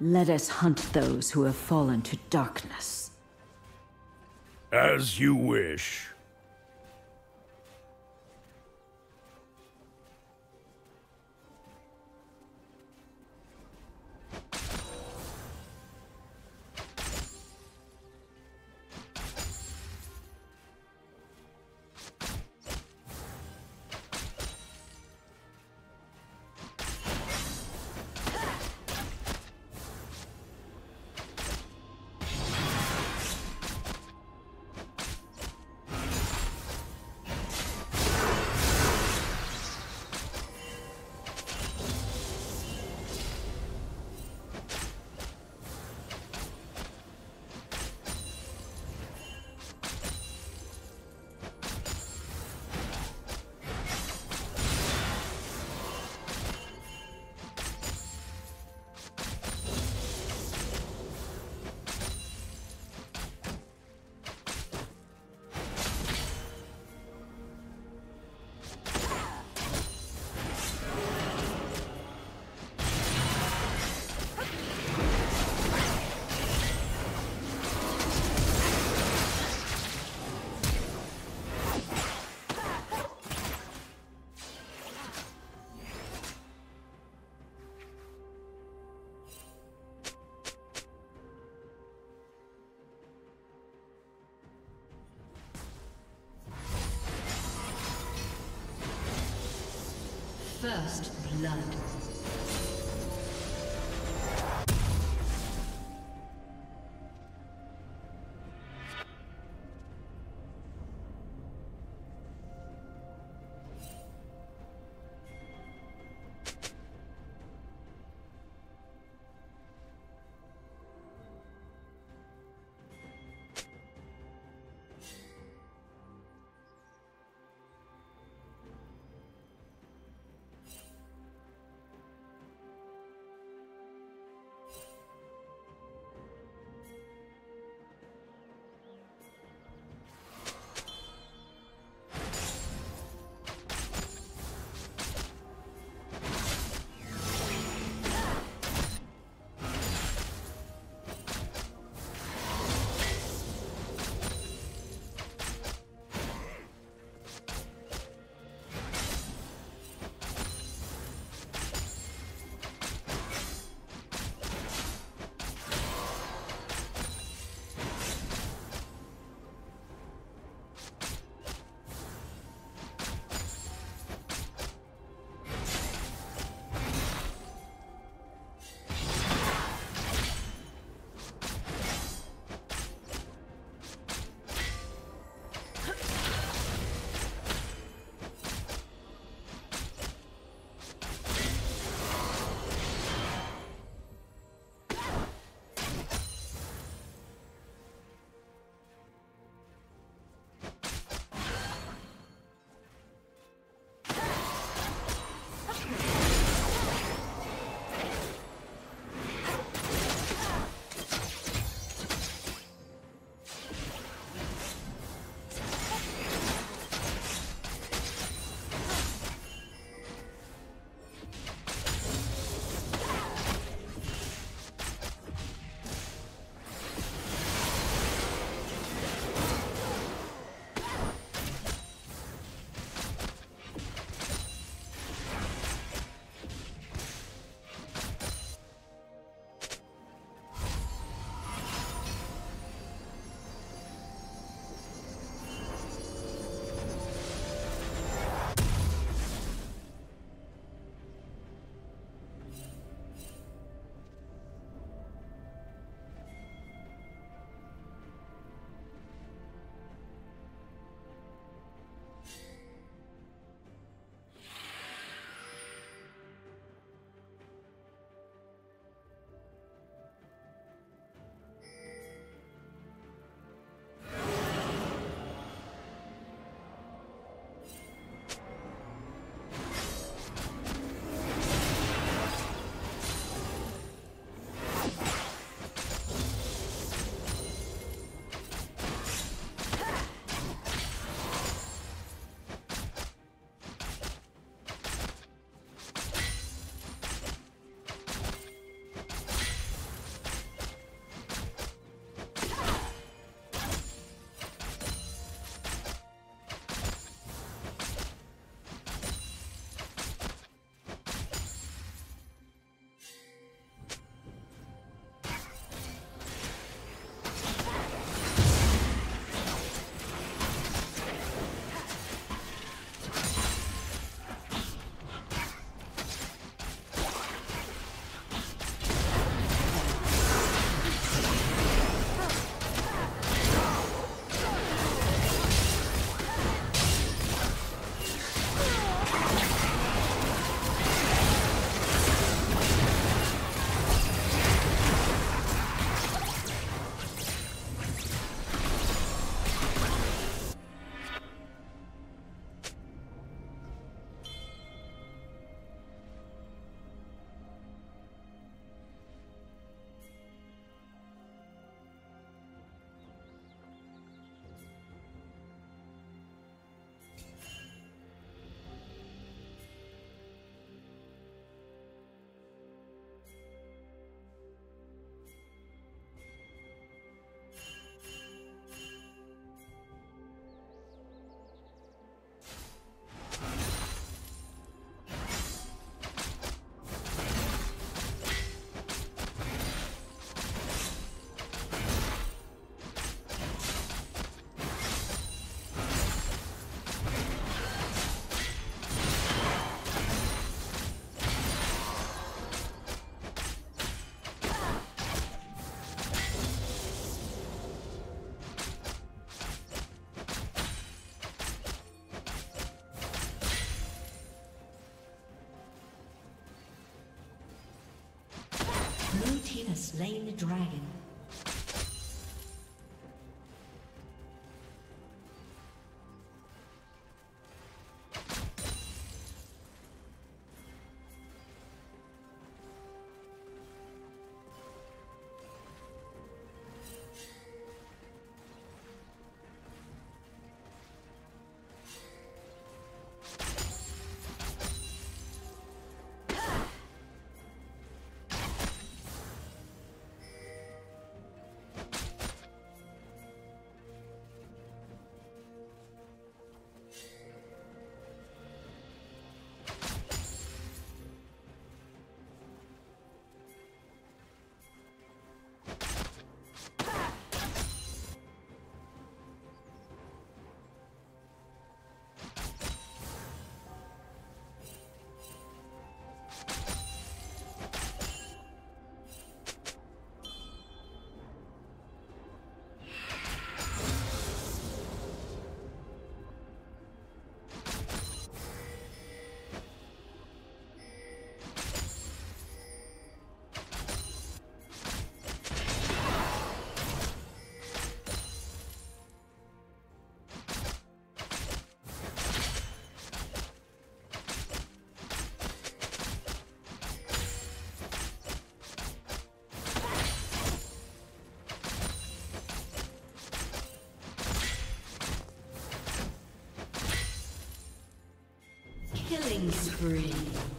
Let us hunt those who have fallen to darkness. As you wish. First blood. Slain the dragon. Killing spree.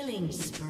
Killing spree.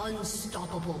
Unstoppable.